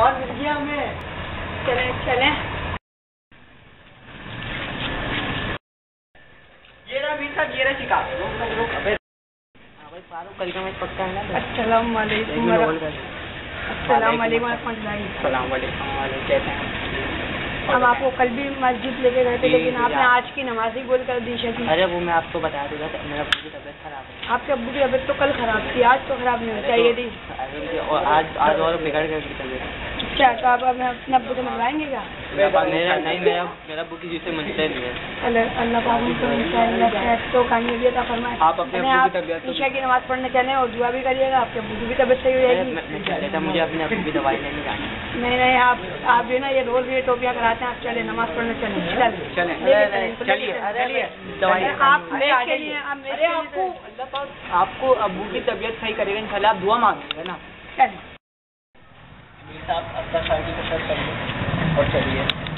हमें चले चले। ये रहा मीर साहब ये रहा शिकार। रुक रुक रुक अबे हाँ भाई फारूक कल का मैच पक्का है ना अस्सलाम वालेकुम। अस्सलाम वालेकुम। अस्सलाम वालेकुम कैसे हैं। हम आपको कल भी मस्जिद लेके गए थे लेकिन आपने आज की नमाज़ ही गोल कर दी शकी अरे वो मैं आपको बता दूँगा मेरा अब की तबीयत खराब है। आपके अबू की तबीयत तो कल खराब थी आज तो खराब नहीं होनी चाहिए थी और आज आज और बिगड़ गई तबीयत। क्या तो आप अपने अब्बू से मिलवाएँगे क्या? मेरा नहीं मेरा मेरा अब्बू किसी से मिलता नहीं है। अल्लाह तो कामयाबी अता फरमाए। आप अपने अरे अब्बू की तबीयत ईशा की नमाज़ पढ़ने चले और दुआ भी करिएगा आपके अब्बू की भी तबीयत सही हो जाएगी। मुझे अपने अब्बू की दवाई लेने जाना नहीं नहीं आप आप जो ना ये रोज ये टोपियाँ कराते हैं आप चले नमाज़ पढ़ने चले तो चलिए, आप मेरे आपको आपको अब्बू की तबीयत सही करेगा इंशाल्लाह आप दुआ मांगेंगे ना। चले साहब अपना शांति के साथ करिए और चलिए।